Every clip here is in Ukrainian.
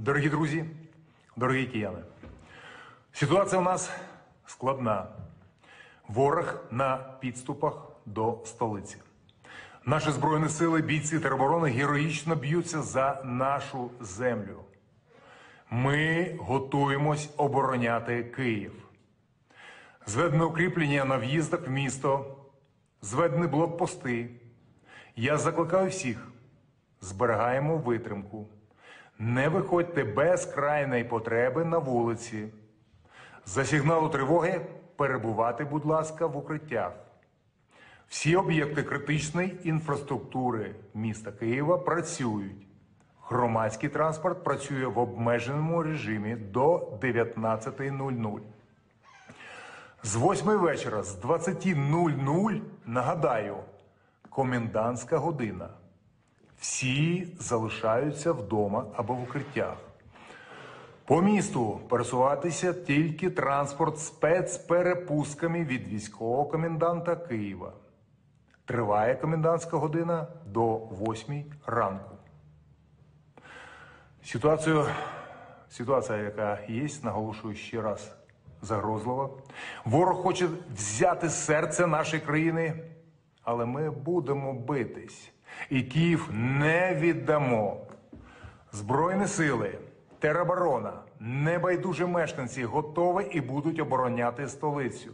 Дорогі друзі, дорогі кияни, ситуація у нас складна. Ворог на підступах до столиці. Наші збройні сили, бійці тероборони героїчно б'ються за нашу землю. Ми готуємось обороняти Київ. Зведено укріплення на в'їздах в місто, зведені блокпости. Я закликаю всіх, зберігаємо витримку. Не виходьте без крайної потреби на вулиці. За сигналу тривоги перебувати, будь ласка, в укриттях. Всі об'єкти критичної інфраструктури міста Києва працюють. Громадський транспорт працює в обмеженому режимі до 19.00. З 8 вечора, з 20.00, нагадаю, комендантська година. Всі залишаються вдома або в укриттях. По місту пересуватися тільки транспорт спецперепустками від військового коменданта Києва. Триває комендантська година до 8 ранку. Ситуацію, ситуація, яка є, наголошую ще раз, загрозлива. Ворог хоче взяти серце нашої країни, але ми будемо битись. І Київ не віддамо. Збройні сили, тероборона, небайдужі мешканці готові і будуть обороняти столицю.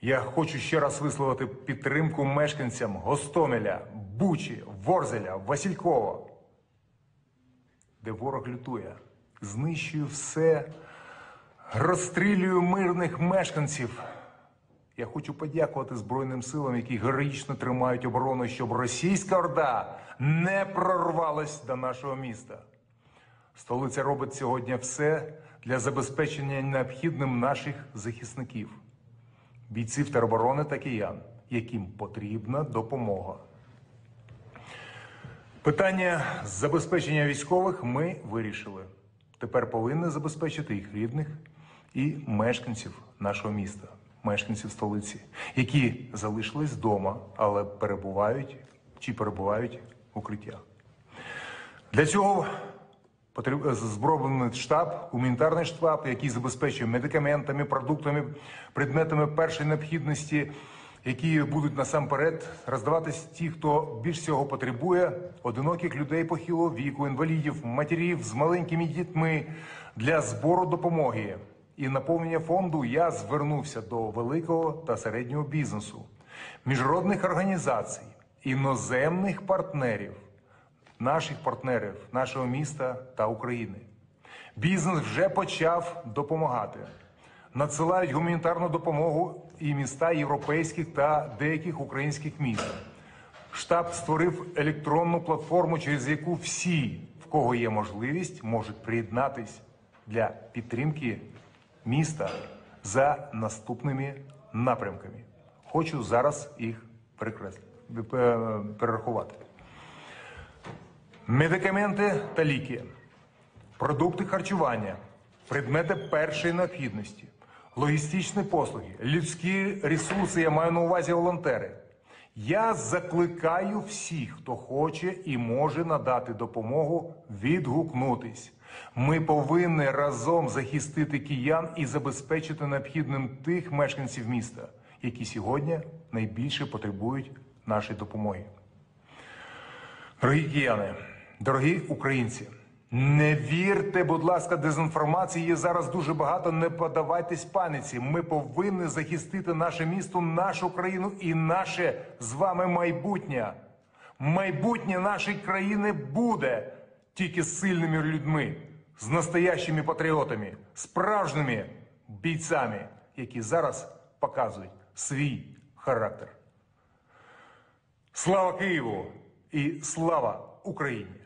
Я хочу ще раз висловити підтримку мешканцям Гостомеля, Бучі, Ворзеля, Василькова, де ворог лютує, знищує все, розстрілює мирних мешканців. Я хочу подякувати Збройним силам, які героїчно тримають оборону, щоб російська орда не прорвалась до нашого міста. Столиця робить сьогодні все для забезпечення необхідним наших захисників, бійців тероборони та киян, яким потрібна допомога. Питання забезпечення військових ми вирішили. Тепер повинні забезпечити їх рідних і мешканців нашого міста, мешканців столиці, які залишились вдома, але перебувають чи перебувають в укриттях. Для цього потрібен збройний штаб, гуманітарний штаб, який забезпечує медикаментами, продуктами, предметами першої необхідності, які будуть насамперед роздаватись ті, хто більш всього потребує, одиноких людей похилого віку, інвалідів, матерів з маленькими дітьми для збору допомоги і наповнення фонду. Я звернувся до великого та середнього бізнесу, міжнародних організацій, іноземних партнерів наших партнерів, нашого міста та України. Бізнес вже почав допомагати. Надсилають гуманітарну допомогу і міста європейських та деяких українських міст. Штаб створив електронну платформу, через яку всі, в кого є можливість, можуть приєднатись для підтримки міста за наступними напрямками. Хочу зараз їх перекреслити, перерахувати медикаменти та ліки, продукти харчування, предмети першої необхідності, логістичні послуги, людські ресурси, я маю на увазі волонтери. Я закликаю всіх, хто хоче і може надати допомогу, відгукнутись. Ми повинні разом захистити киян і забезпечити необхідним тих мешканців міста, які сьогодні найбільше потребують нашої допомоги. Дорогі кияни, дорогі українці, не вірте, будь ласка, дезінформації. Є зараз дуже багато. Не подавайтесь паніці. Ми повинні захистити наше місто, нашу країну і наше з вами майбутнє. Майбутнє нашої країни буде тільки з сильними людьми, з настоящими патріотами, справжніми бійцями, які зараз показують свій характер. Слава Києву і слава Україні!